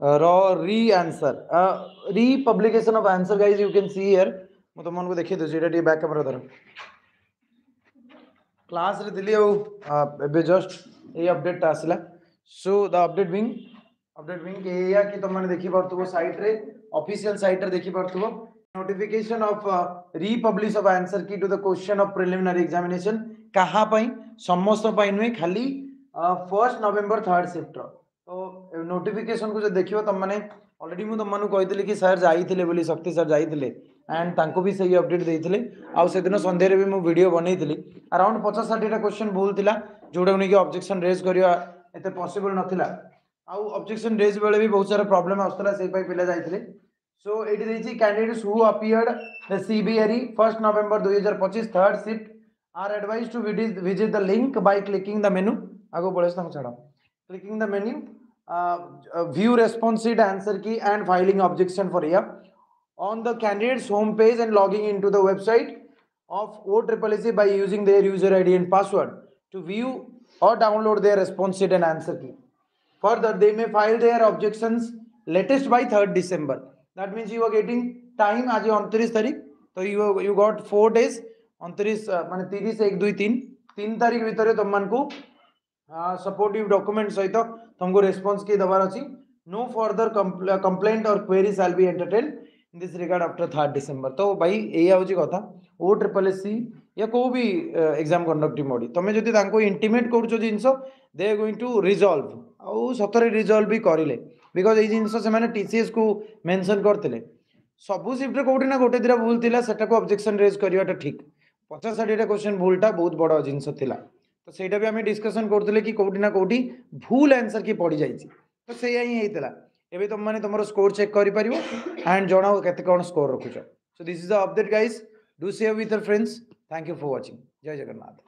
ର re answer republication of answer guys you can see here ମୁଁ ତମମାନଙ୍କୁ ଦେଖେଇ ଦେଉଛି ଏଇଟା ଟିକେ ବ୍ୟାକ୍ କ୍ୟାମେରା ଧର କ୍ଲାସରେ ଥିଲି ଆଉ ଏବେ ଜଷ୍ଟ ଏଇ ଅପଡେଟଟା ଆସିଲା so the update being update being ଏଇଆ କି ତମମାନେ ଦେଖିପାରୁଥିବ ସାଇଟ୍ରେ ଅଫିସିଆଲ ସାଇଟ୍ରେ ଦେଖିପାରୁଥିବ notification of uh, republish of answer key to the question of preliminary examination କାହା ପାଇଁ ସମସ୍ତ ପାଇଁ ନୁହେଁ ଖାଲି ଫର୍ଷ୍ଟ notification को देख तुम तो मैंने अलरेडी मुझे तुमको कही कि सर जाते शक्ति सर जाते एंड तक भी सही अपडेट देते आदिन सन्धे भी मुझे भिडियो बनई अराउंड पचास षाठीटा क्वेश्चन भूल था जोटा नहीं कि अब्जेक्शन रेज करते पसबल नाला आउ अब्जेक्शन रेज बेले भी बहुत सारा प्रोब्लेम आसाला से पिला जाते सो ये candidates who appeared the CBI first November दुई हज़ार पचीस third shift are advised to visit the link by clicking the menu आगे बढ़े छाड़ clicking the menu view response sheet answer key and filing objection for here on the candidate's home page and logging into the website of OEEE by using their user ID and password to view or download their response sheet and answer key. Further, they may file their objections latest by 3rd December. That means you are getting time as on 30 तारीख तो you you got 4 days on 30 মানে 30 1 2 3 3 তারিখ ভিতরে তোমাকে हाँ, supportive document सहित तुमको response किए देवार अच्छी। नो फर्दर कंप्लेंट और query shall be entertain in this regard after third December तो भाई, यही हूँ कथा। ओ ट्रिपल एस सी या कोई भी एग्ज़ाम कंडक्ट बडी तुम जो इंटीमेट कर जिनस दे गोइंग टू रिजल्व आउ सतरे रिजल्व भी करें बिकज ये जिनसे टीसीएस को मेनसन करते सब सिफ्ट कौटी ना गोटे दीटा भूल था से अब्जेक्शन रेज करवाटा ठीक। पचास षाठीटा क्वेश्चन भूलटा बहुत बड़ जिनसा तो सहीटा भी आम डिस्कसन करुले कि कौटि ना कौटी भूल आंसर की पड़ जाए तो से हीता एवं तुम मैंने तुम स्कोर चेक कर पार एंड जनाओ के कौन score रखुच so this is update guys do save with friends thank you for watching जय जगन्नाथ